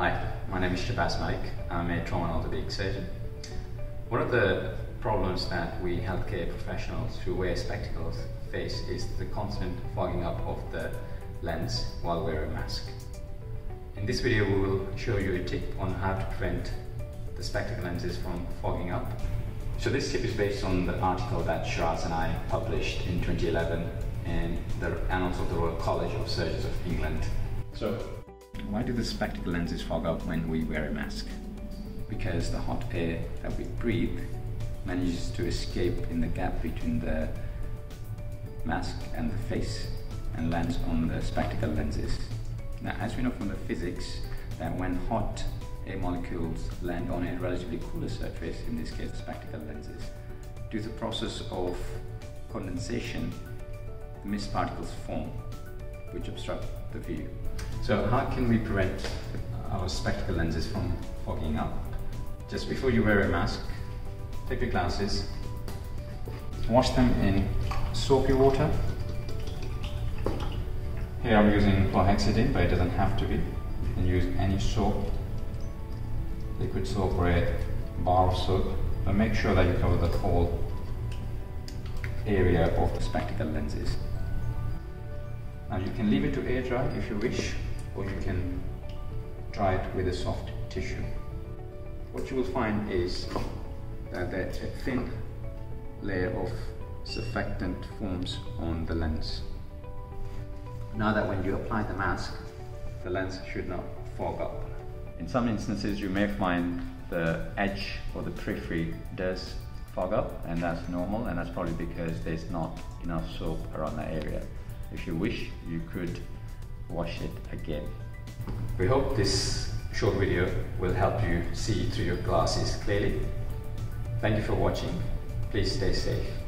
Hi, my name is Shahbaz Malik. I'm a trauma and orthopedic surgeon. One of the problems that we healthcare professionals who wear spectacles face is the constant fogging up of the lens while wearing a mask. In this video we will show you a tip on how to prevent the spectacle lenses from fogging up. So this tip is based on the article that Sheraz and I published in 2011 in the Annals of the Royal College of Surgeons of England. So why do the spectacle lenses fog up when we wear a mask? Because the hot air that we breathe manages to escape in the gap between the mask and the face and lands on the spectacle lenses. Now, as we know from the physics, that when hot air molecules land on a relatively cooler surface, in this case the spectacle lenses, due to the process of condensation, the mist particles form, which obstruct the view. So how can we prevent our spectacle lenses from fogging up? Just before you wear a mask, take your glasses, wash them in soapy water. Here I'm using chlorhexidine, but it doesn't have to be. You can use any soap, liquid soap or a bar of soap, but make sure that you cover the whole area of the spectacle lenses. Now you can leave it to air dry if you wish, or you can dry it with a soft tissue. What you will find is that a thin layer of surfactant forms on the lens. Now that when you apply the mask, the lens should not fog up. In some instances you may find the edge or the periphery does fog up and that's normal and that's probably because there's not enough soap around that area. If you wish, you could wash it again. We hope this short video will help you see through your glasses clearly. Thank you for watching. Please stay safe.